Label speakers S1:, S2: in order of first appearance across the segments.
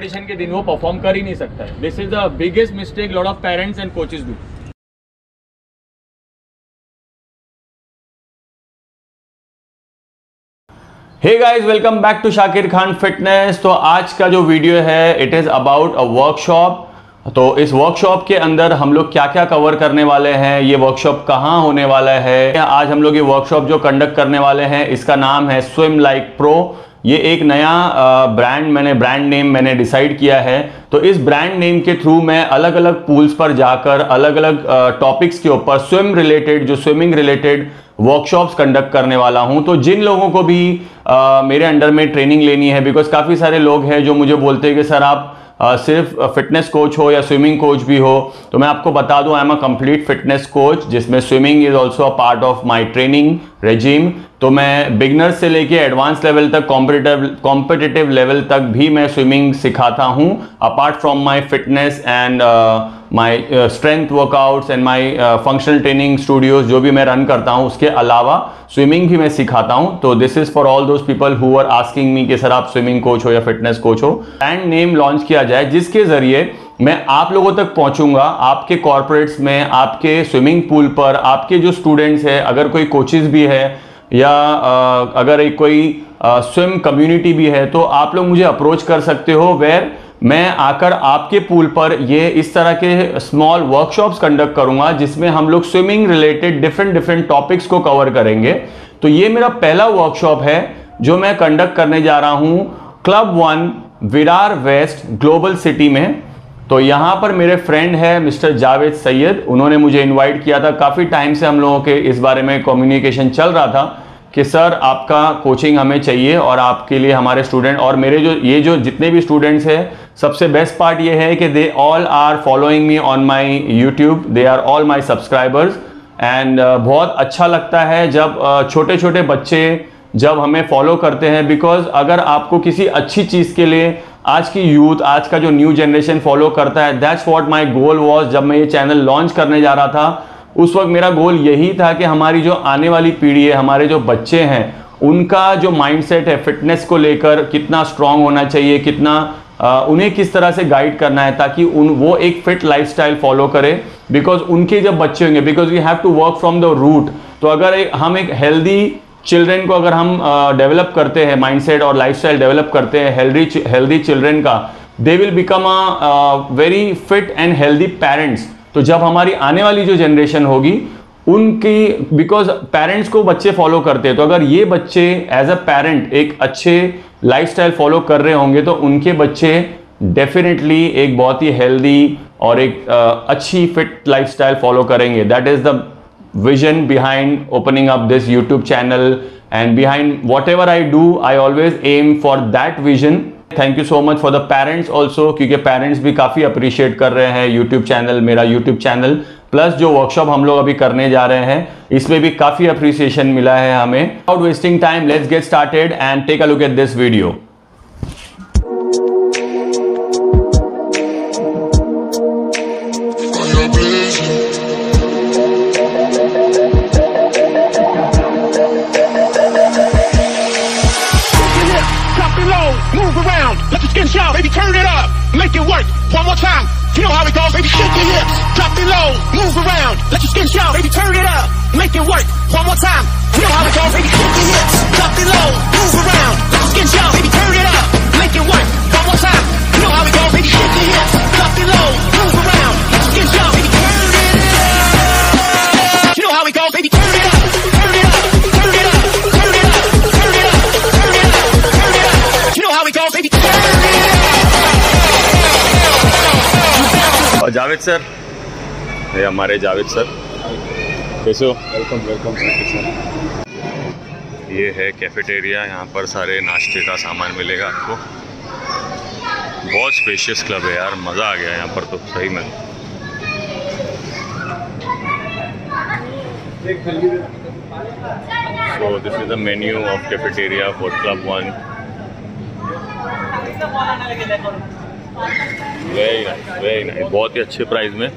S1: Competition के दिन वो परफॉर्म कर ही नहीं सकता है। This is the biggest mistake lot of parents and coaches do hey guys welcome back to Shakir Khan fitness तो आज का जो वीडियो है it is about a workshop तो इस वर्कशॉप के अंदर हम लोग क्या क्या कवर करने वाले हैं? ये वर्कशॉप कहाँ होने वाला है? आज हम लोग ये वर्कशॉप जो कंडक्ट करने वाले हैं इसका नाम है स्विम लाइक प्रो ये एक नया ब्रांड मैंने ब्रांड नेम मैंने डिसाइड किया है। तो इस ब्रांड नेम के थ्रू मैं अलग अलग पूल्स पर जाकर अलग अलग टॉपिक्स के ऊपर स्विम रिलेटेड जो स्विमिंग रिलेटेड वर्कशॉप्स कंडक्ट करने वाला हूँ। तो जिन लोगों को भी आ, मेरे अंडर में ट्रेनिंग लेनी है बिकॉज़ काफ़ी सारे लोग हैं जो मुझे बोलते हैं कि सर आप सिर्फ़ फिटनेस कोच हो या स्विमिंग कोच भी हो तो मैं आपको बता दूँ I am a complete fitness coach जिसमें swimming is also a part of my training regime तो मैं बिगनर से लेके एडवांस लेवल तक कॉम्पिटेटिव कॉम्पिटिटिव लेवल तक भी मैं स्विमिंग सिखाता हूँ। Apart from my fitness and my strength workouts and my functional training studios जो भी मैं रन करता हूँ, उसके अलावा स्विमिंग भी मैं सिखाता हूँ। तो this is for all those people who are asking me कि, सर, आप स्विमिंग कोच हो या फिटनेस कोच हो? एंड नेम लॉन्च किया जाए, जिसके ज़रिए मैं आप लोगों तक पहुंचूँगा, आपके कॉर्पोरेट्स में, आपके स्विमिंग पूल पर, आपके जो स्टूडेंट्स हैं, अगर कोई कोचेज भी है, या अगर एक कोई स्विम कम्युनिटी भी है तो आप लोग मुझे अप्रोच कर सकते हो वेर मैं आकर आपके पूल पर ये इस तरह के स्मॉल वर्कशॉप्स कंडक्ट करूँगा, जिसमें हम लोग swimming related different different topics को कवर करेंगे। तो ये मेरा पहला वर्कशॉप है, जो मैं कंडक्ट करने जा रहा हूँ club one Virar west global city में। तो यहाँ पर मेरे फ्रेंड है मिस्टर जावेद सैयद। उन्होंने मुझे इनवाइट किया था। काफ़ी टाइम से हम लोगों के इस बारे में कम्युनिकेशन चल रहा था कि सर आपका कोचिंग हमें चाहिए और आपके लिए हमारे स्टूडेंट और मेरे जो ये जो जितने भी स्टूडेंट्स हैं सबसे बेस्ट पार्ट ये है कि they all are following me on my YouTube they are all my subscribers and बहुत अच्छा लगता है जब uh, छोटे छोटे बच्चे जब हमें फॉलो करते हैं बिकॉज़ अगर आपको किसी अच्छी चीज़ के लिए आज की यूथ आज का जो न्यू जनरेशन फॉलो करता है that's what my goal was जब मैं ये चैनल लॉन्च करने जा रहा था। उस वक्त मेरा गोल यही था कि हमारी जो आने वाली पीढ़ी है हमारे जो बच्चे हैं उनका जो माइंडसेट है फिटनेस को लेकर कितना स्ट्रांग होना चाहिए कितना आ, उन्हें किस तरह से गाइड करना है ताकि उन वो एक फिट लाइफस्टाइल फॉलो करें। बिकॉज़ उनके जब बच्चे होंगे because we have to work from the root तो अगर एक, हम एक हेल्दी चिल्ड्रेन को अगर हम डेवलप करते हैं माइंडसेट और लाइफस्टाइल डेवलप करते हैं हेल्दी हेल्दी चिल्ड्रेन का they will become a very fit and healthy parents तो जब हमारी आने वाली जो जनरेशन होगी उनकी बिकॉज़ पेरेंट्स को बच्चे फॉलो करते हैं तो अगर ये बच्चे एज अ पेरेंट एक अच्छे लाइफस्टाइल फॉलो कर रहे होंगे तो उनके बच्चे डेफिनेटली एक बहुत ही हेल्दी और एक uh, अच्छी फिट लाइफस्टाइल फॉलो करेंगे. That is the vision behind opening up this YouTube channel and behind whatever I do, I always aim for that vision. Thank you so much for the parents also क्योंकि parents भी काफ़ी appreciate कर रहे हैं YouTube channel मेरा YouTube channel plus जो workshop हम लोग अभी करने जा रहे हैं इसमें भी काफ़ी अप्रिसिएशन मिला है हमें out wasting time let's get started and take a look at this video skin show,
S2: baby, turn it up. Make it work. One more time. You know how it goes, baby. Shake your hips. Drop it low. Move around. Let your skin show, baby. Turn it up. Make it work. One more time. You know how it goes, baby. Shake your hips. Drop it low. Move around. Let your skin show, baby. Turn it up. Make it work.
S1: Javed sir. ये हमारे Javed sir. कैसे हो?
S3: Welcome welcome sir
S1: ये है cafeteria यहाँ पर सारे नाश्ते का सामान मिलेगा आपको। बहुत स्पेशियस क्लब है यार मज़ा आ गया यहाँ पर तो सही में। So this is the menu of cafeteria for club one very nice very nice बहुत ही अच्छे प्राइस में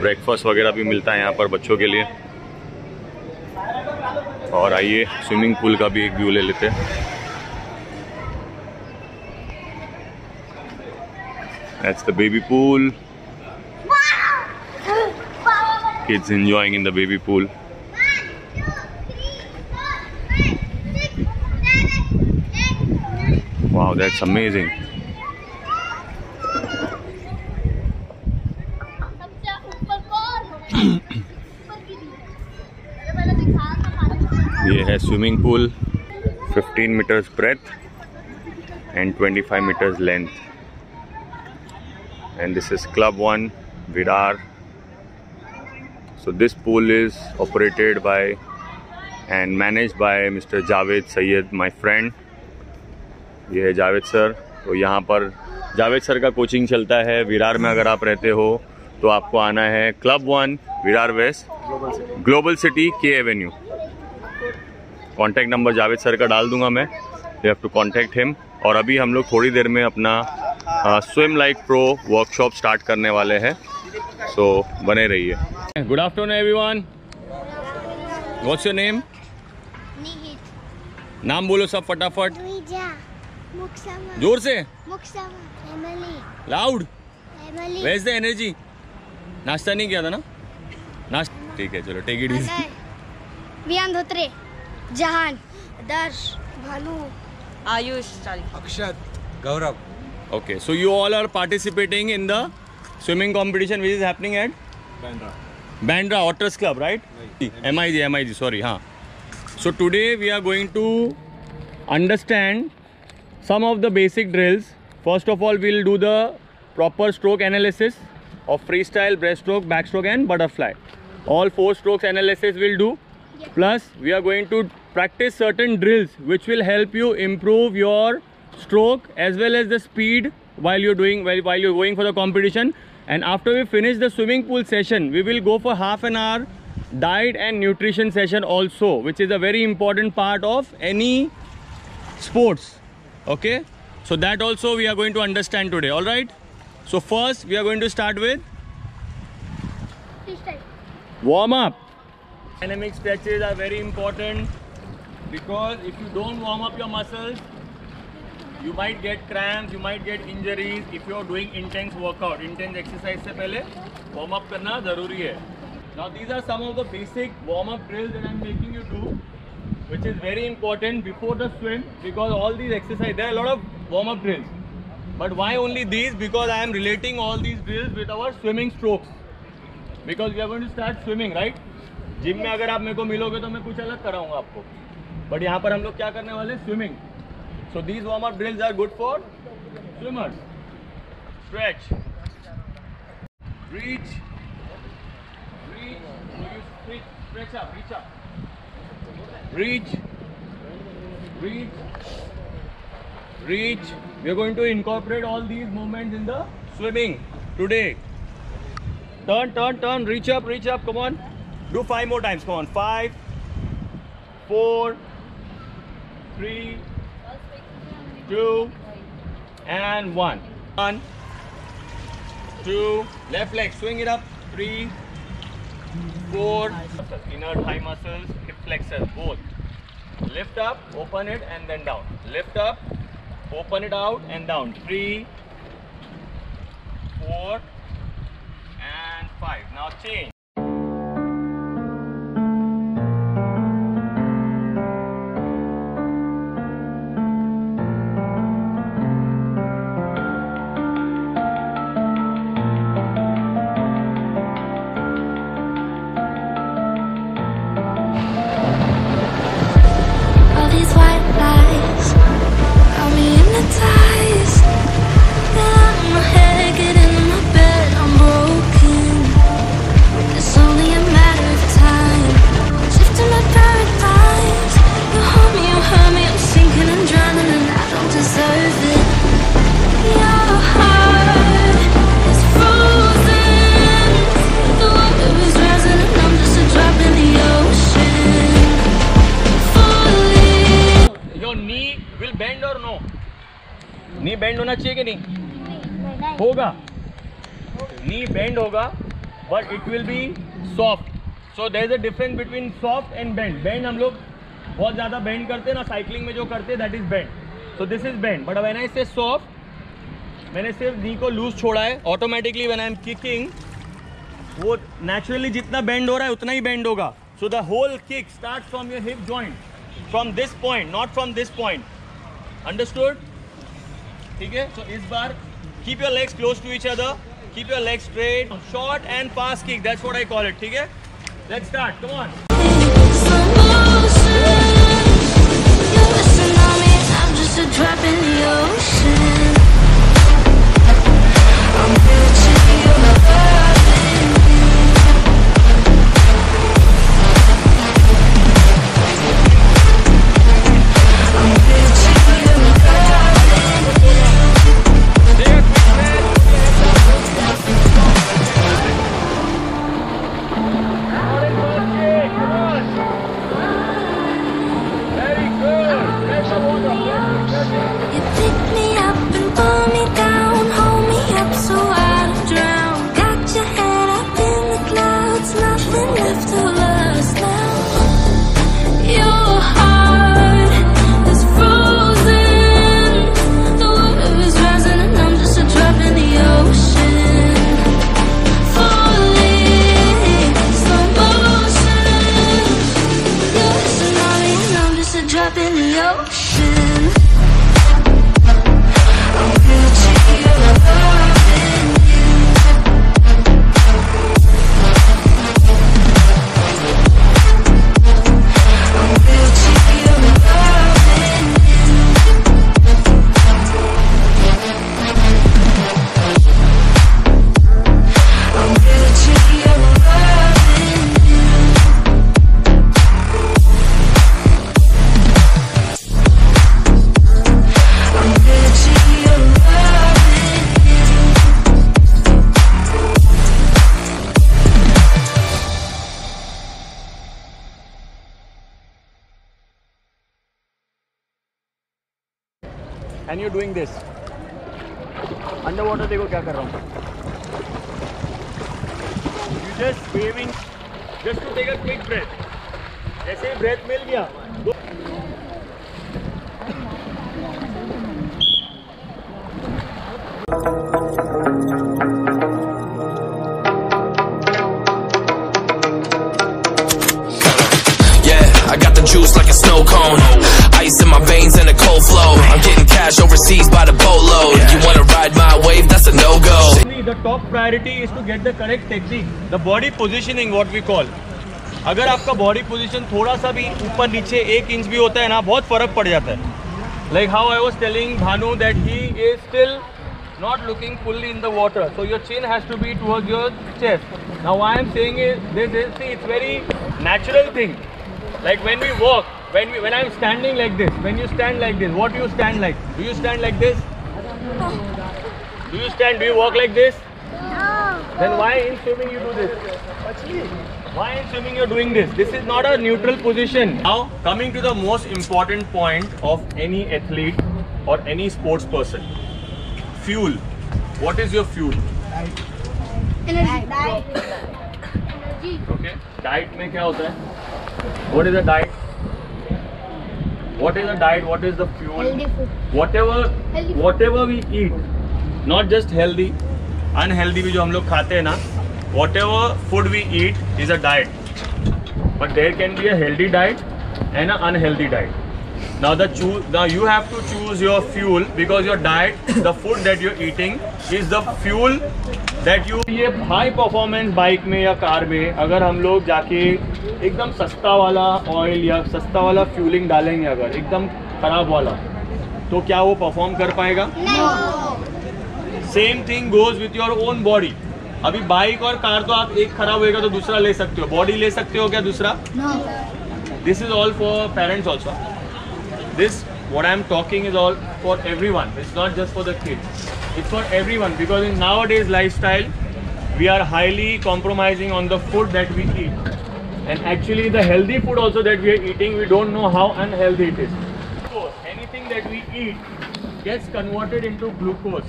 S1: ब्रेकफास्ट वगैरह भी मिलता है यहाँ पर बच्चों के लिए और आइए स्विमिंग पूल का भी एक व्यू ले लेते हैं That's the baby pool. Kids enjoying in the baby pool. Wow, that's.
S4: सबसे ऊपर कौन ऊपर की भी। अरे पहले दिखा था
S1: swimming pool 15 metres breadth and 25 metres length and this is club one Virar so this pool is operated by and managed by Mr. Javed Sayyed my friend. ये है जावेद सर तो यहाँ पर जावेद सर का कोचिंग चलता है। विरार में अगर आप रहते हो तो आपको आना है club one Virar west global city के avenue contact number Javed sir का डाल दूँगा मैं। You have to contact him और अभी हम लोग थोड़ी देर में अपना swim like pro workshop start करने वाले हैं। सो so, बने रहिए। Good afternoon everyone what's your
S4: name
S1: नाम बोलो सब फटाफट। ज़ोर से। लाउड वेज द एनर्जी नाश्ता नहीं किया था ना? नाश्ता ठीक है चलो take it easy
S4: Dhotre. Jahan Darsh
S2: Bhanu. Ayush
S3: Akshat Gaurav.
S1: Okay so you all are participating in the swimming competition which is happening at Bandra otters club right M I G M I G sorry हाँ so today we are going to understand some of the basic drills first of all we'll do the proper stroke analysis of freestyle breaststroke backstroke and butterfly all four strokes analysis will do plus we are practice certain drills which will help you improve your stroke as well as the speed while you're doing while, while you're going for the competition. And after we finish the swimming pool session, we will go for half an hour diet and nutrition session also, which is a very important part of any sports. Okay? So that also we are going to understand today. All right? So first we are going to start with warm up. Dynamic stretches are very important because if you don't warm up your muscles you might get cramps you might get injuries if you are doing intense workout intense exercise से पहले warm up करना ज़रूरी है now these are some of the basic warm up drills that I'm making you do which is very important before the swim because all these exercise there are a lot of warm up drills but why only these because I am relating all these drills with our swimming strokes because we are going to start swimming right gym में अगर आप मेरे को मिलोगे तो मैं कुछ अलग कराऊँगा आपको बट यहाँ पर हम लोग क्या करने वाले swimming so these warm drills are good for swimmers stretch reach reach reach reach we are going to incorporate all these movement in the swimming today turn turn turn reach up reach up come on do five more times come on five four three two and one. One two left leg swing it up. Three four. Inner thigh muscles hip flexors both. Lift up open it and then down. Lift up open it out and down. Three four and five. Now change knee bend होगा but it will be soft so there is a difference between soft and bend. Bend हम लोग बहुत ज़्यादा bend करते हैं ना cycling में जो करते हैं, that is bend. So this is bend. But when I say soft, मैंने सिर्फ़ नी को लूज छोड़ा है automatically when I am kicking वो नेचुरली जितना बेंड हो रहा है, उतना ही बेंड होगा. So the whole kick start from your hip joint from this point not from this point understood ठीक है? सो इस बार
S5: keep your legs close to each other Keep your legs straight. Short and fast kick. That's what I call it. Okay? Let's start. Come on. And
S1: you doing this under water देखो क्या कर रहा हूँ। You just waving just to take a quick breath he breath मिल गया
S6: the juice like a snow cone. Ice in my veins and a cold flow. I'm getting cash overseas by the boatload. You wanna ride my wave? That's a no go.
S1: the top priority is to get the correct technique the body positioning what we call अगर आपका body position थोड़ा सा भी ऊपर नीचे एक inch भी होता है ना बहुत फर्क पड़ जाता है like how I was telling Bhanu that he is still not looking fully in the water so your chin has to be towards your chest now why i'm saying is this is see it's very natural thing Like when we walk, when we, when I'm standing like this, when you stand like this, what do you stand like? Do you stand like this? Do you stand, do you walk like this? No. Then why in swimming you do this? Why in swimming you're doing this? This is not a neutral position. Now, coming to the most important point of any athlete or any sports person. Fuel. What is your fuel?
S4: Energy. Energy
S1: Okay. Diet में क्या होता है? What is a diet What is a diet? What is the fuel? whatever
S4: Healthy.
S1: whatever we eat not just healthy unhealthy भी जो हम लोग खाते हैं ना whatever food we eat is a diet but there can be a healthy diet and an unhealthy diet now the choose now you have to choose your fuel because your diet the food that you're eating is the fuel that you ये high performance bike में या car में अगर हम लोग जाके एकदम सस्ता वाला ऑयल या सस्ता वाला फ्यूलिंग डालेंगे अगर एकदम खराब वाला तो क्या वो परफॉर्म कर पाएगा? Same thing goes with your own body अभी बाइक और कार तो आप एक खराब होएगा तो दूसरा ले सकते हो। बॉडी ले सकते हो क्या दूसरा? This is all for parents also this what i'm talking is all for everyone. It's not just for the kids. It's for everyone because in nowadays lifestyle we are highly compromising on the food that we eat. And actually the healthy food also that we are eating we don't know how unhealthy it is. Glucose, anything that we eat gets converted into glucose.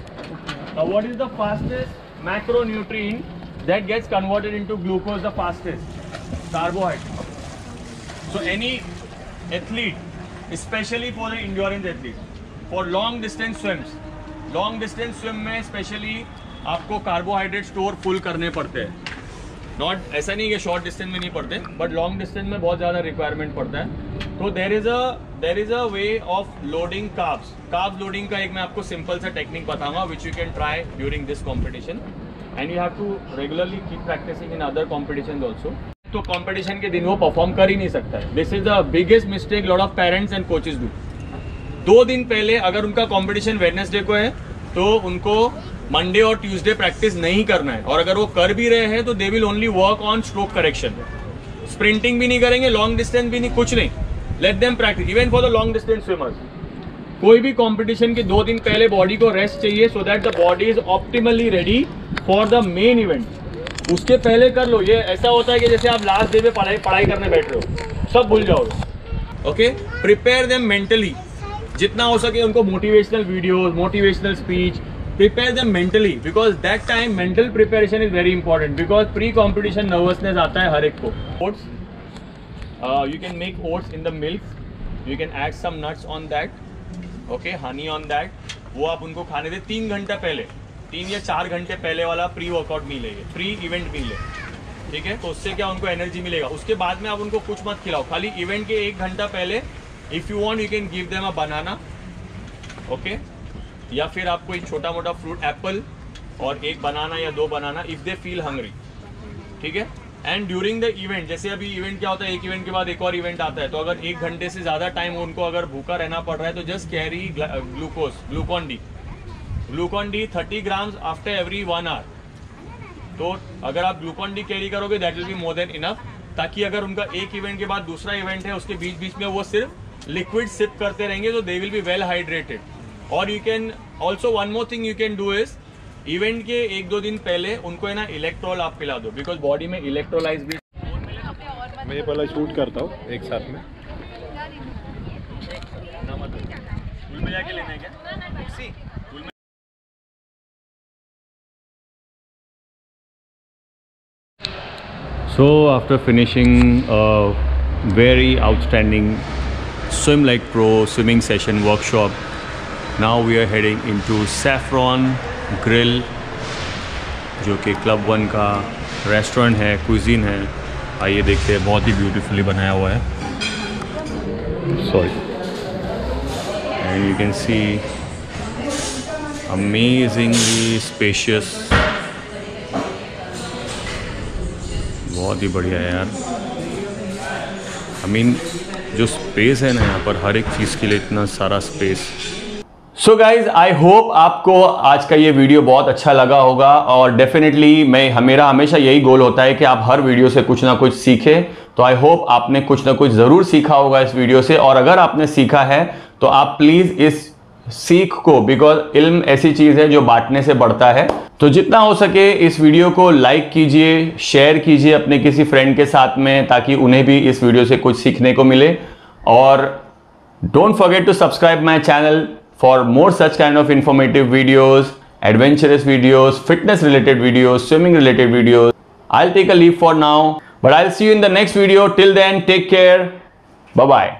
S1: Now what is the fastest macronutrient that gets converted into glucose the fastest? Carbohydrate. So any athlete, especially for the endurance athletes, for long distance swims, long distance swim में specially आपको carbohydrate store full करने पड़ते हैं। Not ऐसा नहीं कि short distance में नहीं पड़ते बट लॉन्ग डिस्टेंस में बहुत ज़्यादा रिक्वायरमेंट पड़ता है। तो there is a there is a way of loading carbs carbs loading का एक मैं आपको सिंपल सा टेक्निक बताऊँगा which you can try during this competition and you have to regularly keep practising in other competition also तो competition के दिन वो परफॉर्म कर ही नहीं सकता है। This is the biggest mistake lot of parents and coaches do दो दिन पहले अगर उनका कंपटीशन वेडनेसडे को है तो उनको मंडे और ट्यूसडे प्रैक्टिस नहीं करना है। और अगर वो कर भी रहे हैं तो they will only work on stroke correction sprinting भी नहीं करेंगे लॉन्ग डिस्टेंस भी नहीं, कुछ नहीं। Let them practise even for the long distance swimmers कोई भी कंपटीशन के दो दिन पहले बॉडी को रेस्ट चाहिए so that the body is optimally ready for the main event उसके पहले कर लो, ये ऐसा होता है कि जैसे आप लास्ट डे पे पढ़ाई पढ़ाई करने बैठ रहे हो, सब भूल जाओगे। ओके प्रिपेयर देम मेंटली जितना हो सके उनको motivational videos motivational speech prepare them mentally because that time mental preparation is very important because pre competition nervousness आता है हर एक को. Oats you can make oats in the milk you can add some nuts on that okay honey on that वो आप उनको खाने दे तीन घंटा पहले. तीन या चार घंटे पहले वाला pre workout meal pre event meal. ठीक है? तो उससे क्या उनको एनर्जी मिलेगा? उसके बाद में आप उनको कुछ मत खिलाओ। खाली इवेंट के एक घंटा पहले if you want you can give them a banana okay या फिर आप कोई छोटा मोटा फ्रूट एप्पल और एक बनाना या दो banana if they feel hungry ठीक है? एंड ड्यूरिंग द इवेंट जैसे अभी इवेंट क्या होता है? एक इवेंट के बाद एक और इवेंट आता है। तो अगर एक घंटे से ज़्यादा टाइम उनको अगर भूखा रहना पड़ रहा है तो just carry glucose Glucon D Glucon D thirty grams after every one hour तो अगर आप ग्लूकॉन डी कैरी करोगे that will be more than enough ताकि अगर उनका एक इवेंट के बाद दूसरा इवेंट है उसके बीच बीच में वो सिर्फ़ लिक्विड सिप करते रहेंगे तो they will be well hydrated और you can also one more thing you can do is event के एक दो दिन पहले उनको है ना इलेक्ट्रोल आप पिला दो बिकॉज़ बॉडी में इलेक्ट्रोलाइज भी
S7: मैं ये पहले शूट करता हूँ एक साथ में।
S1: जाके लेने क्या? So after finishing a very outstanding swim like pro swimming session workshop, now we are heading into Saffron Grill जो कि क्लब वन का रेस्टोरेंट है कुजीन है आइए देखते हैं बहुत ही ब्यूटीफुली बनाया हुआ है sorry and you can see amazingly spacious बहुत ही बढ़िया है यार। आई मीन जो स्पेस है ना यहाँ पर, हर एक चीज़ के लिए इतना सारा space so guys I hope आपको आज का ये वीडियो बहुत अच्छा लगा होगा और डेफिनेटली मैं मेरा हमेशा यही गोल होता है कि आप हर वीडियो से कुछ ना कुछ सीखें। तो आई होप आपने कुछ ना कुछ ज़रूर सीखा होगा इस वीडियो से और अगर आपने सीखा है तो आप प्लीज़ इस सीख को बिकॉज़ इल्म ऐसी चीज़ है जो बांटने से बढ़ता है। तो जितना हो सके इस वीडियो को लाइक कीजिए शेयर कीजिए अपने किसी फ्रेंड के साथ में, ताकि उन्हें भी इस वीडियो से कुछ सीखने को मिले। और don't forget to subscribe my channel for more such kind of informative videos adventurous videos fitness related videos swimming related videos I will take a leave for now but I see you in the next video till then take care bye